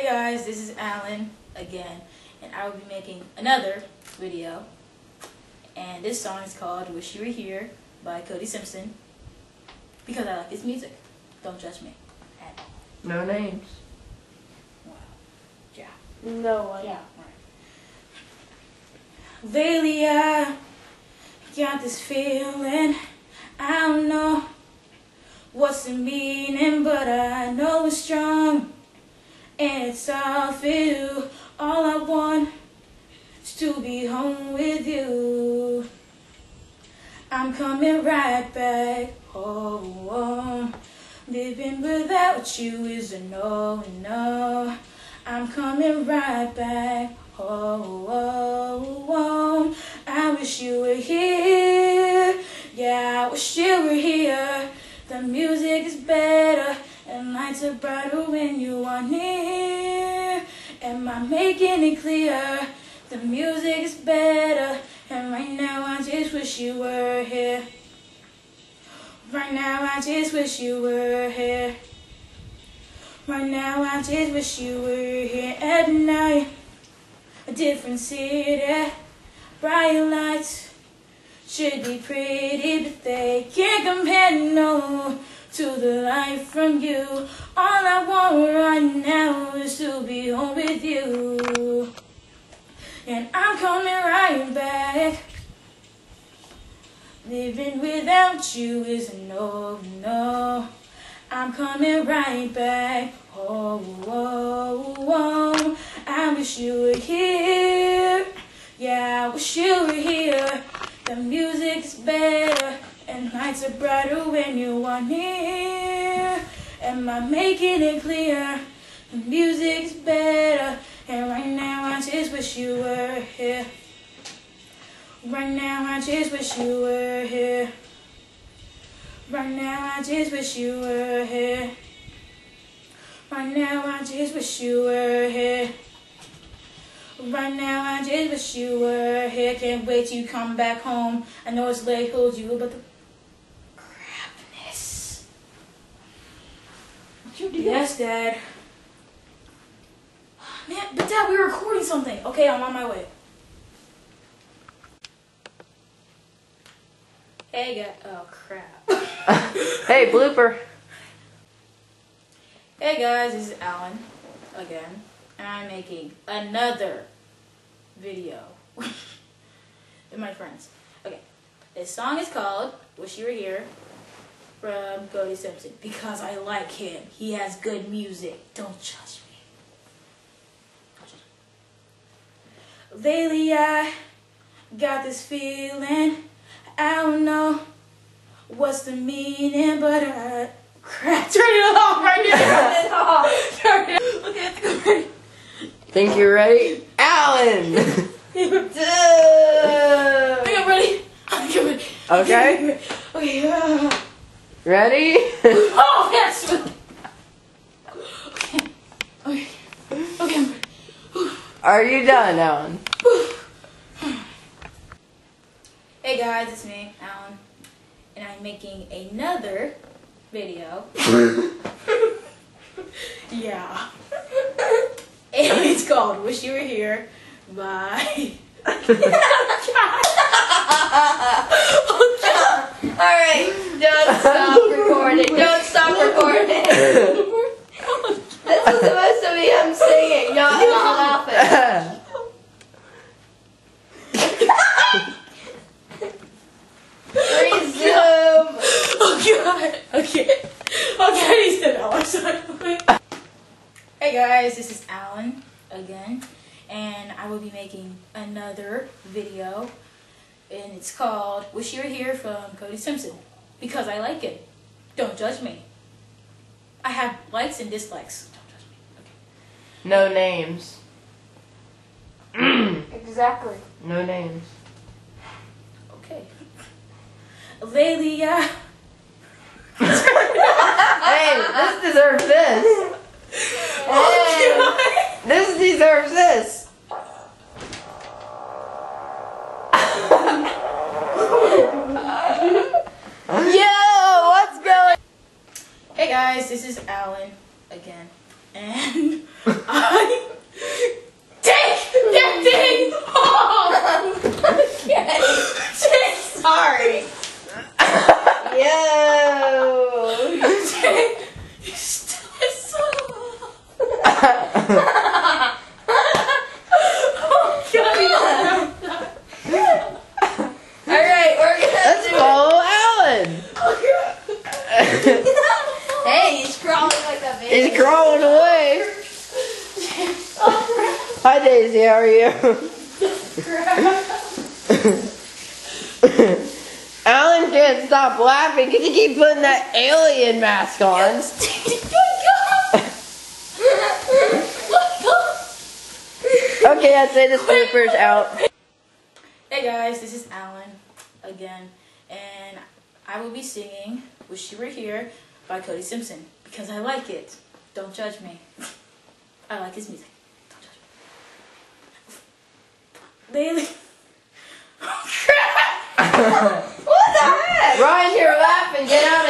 Hey guys, this is Alan again, and I will be making another video. And this song is called Wish You Were Here by Cody Simpson because I like his music. Don't judge me at all. No names. Wow. Yeah. No one. Yeah. Right. Lately, I got this feeling. I don't know what's in meaning, All I want is to be home with you. I'm coming right back home. Living without you is a no, no. I'm coming right back home. I wish you were here. Yeah, I wish you were here. The music is better and lights are brighter when you are near. Am I making it clear? The music is better, and right now I just wish you were here. Right now I just wish you were here. Right now I just wish you were here at night. A different city, bright lights should be pretty, but they can't compare no light from you. All I want right now is to be home with you. And I'm coming right back. Living without you is no, no. I'm coming right back. Oh, oh, oh. I wish you were here. Yeah, I wish you were here. The music's better and lights are brighter when you are near. Am I making it clear? The music's better, and right now I just wish you were here. Right now I just wish you were here. Right now I just wish you were here. Right now I just wish you were here. Right now I just wish you were here. Can't wait till you come back home. I know it's late, hold you, but the Yes, Dad. Man, but Dad, we were recording something. Okay, I'm on my way. Hey, guys. Oh, crap. hey, blooper. Hey guys, this is Alan again, and I'm making another video with my friends. Okay, this song is called "Wish You Were Here" from Cody Simpson because I like him. He has good music. Don't judge me. Don't judge me. Lately, I got this feeling. I don't know what's the meaning, but I crap. Turn it off right now. Turn it off. Turn it off. Okay, let's go. Ready? Think you're ready? Alan! I think I'm ready. I think I'm ready. Okay. Okay. uh, ready? oh yes. Okay. Okay. Okay. Are you done, Alan? Hey guys, it's me, Alan, and I'm making another video. yeah. And it's called Wish You Were Here by. Oh, Alright, don't stop recording. Don't stop recording. this is supposed to be him singing, not him laughing. Resume. Oh god. Okay. Okay, I need to know. I'm sorry. Hey guys, this is Alan again, and I will be making another video, and it's called "Wish You Were Here" from Cody Simpson because I like it. Don't judge me. I have likes and dislikes. Don't judge me. Okay. no names. Exactly. no names. Okay. Lately, uh, Hey, this deserves this. Oh, This deserves this. guys, this is Alan again, and I take that thing off. okay. Sorry. Hi Daisy, how are you? Alan can't stop laughing because he keep putting that alien mask on. Okay, I'd say this blooper's out. Hey guys, this is Alan again, and I will be singing "Wish You Were Here" by Cody Simpson because I like it. Don't judge me. I like his music. Don't judge me. Bailey. What the heck? Ryan, you're laughing. Get out of